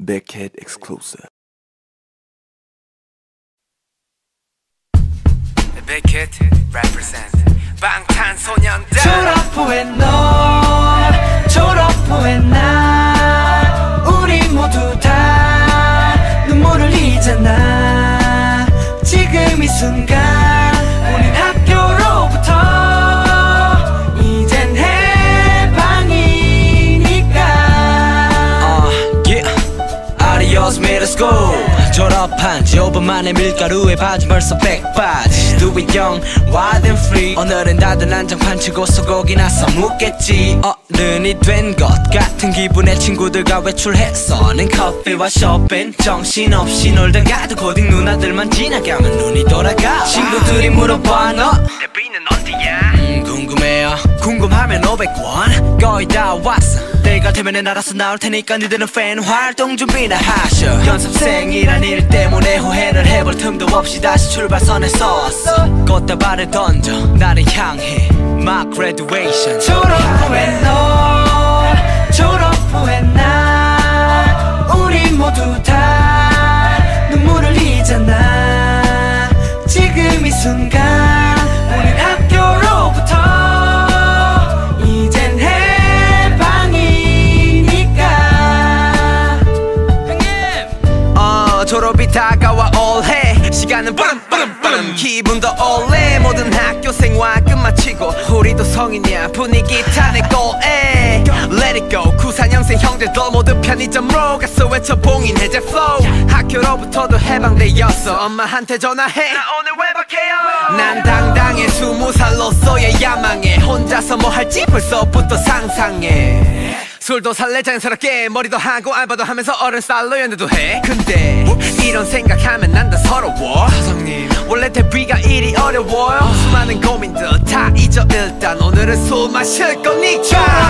Beckhead exclusive. Beckett represent 방탄소년단 졸업 후에 너 졸업 후에 나 우리 모두 다 눈물을 흘리잖아 지금 이 순간 졸업한 지 5분 만에 밀가루에 바지 벌써 백바지. Do it young, wild and free. 오늘은 다들 난장판 치고 소고기나 써먹겠지. 어른이 된 것 같은 기분에 친구들과 외출했어. 는 커피와 쇼핑 정신없이 놀다 가도 고딩 누나들만 지나가면 눈이 돌아가. 친구들이 물어봐 너. 데뷔는 언제야 음, 궁금해요. 궁금하면 500원. 거의 다 왔어 때가 되면 알아서 나올 테니까 니들은 팬 활동 준비나 하셔. 연습생이란 일 때문에 후회를 해볼 틈도 없이 다시 출발선에 섰어. 꽃다발을 던져 나를 향해. My graduation. 졸업 후에 너 졸업 후에 나. 우리 모두 다 눈물을 흘리잖아. 지금 이 순간 다가와 올해. 시간은 빠름 빠름 빠름 기분도 올해. 모든 학교 생활 끝마치고 우리도 성인이야. 분위기 타네 골에 Let it go. 94년생 형제들 모두 편의점으로 가서 외쳐 봉인 해제 flow. 학교로부터도 해방되었어. 엄마한테 전화해. 나 오늘 외박해요. 난 당당해. 스무 살로서의 야망에 혼자서 뭐 할지 벌써부터 상상해 술도 살래? 자연스럽게 머리도 하고 알바도 하면서 어른 스타일로 연애도 해. 근데 이런 생각하면 난 다 서러워. 사장님. 원래 데뷔가 일이 어려워요 수많은 고민들 다 잊어. 일단 오늘은 술 마실 거니까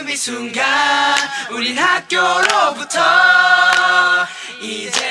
지금 이 순간 우린 학교로부터 해